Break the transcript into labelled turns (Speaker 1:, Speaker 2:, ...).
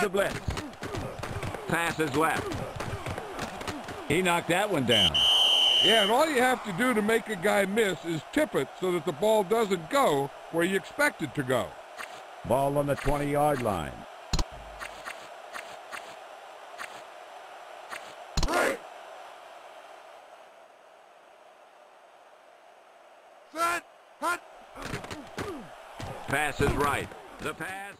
Speaker 1: the blitz. Passes left. He knocked that one down.
Speaker 2: Yeah, and all you have to do to make a guy miss is tip it so that the ball doesn't go where you expect it to go.
Speaker 1: Ball on the 20-yard line.
Speaker 2: Set, hut.
Speaker 1: Pass is right. The pass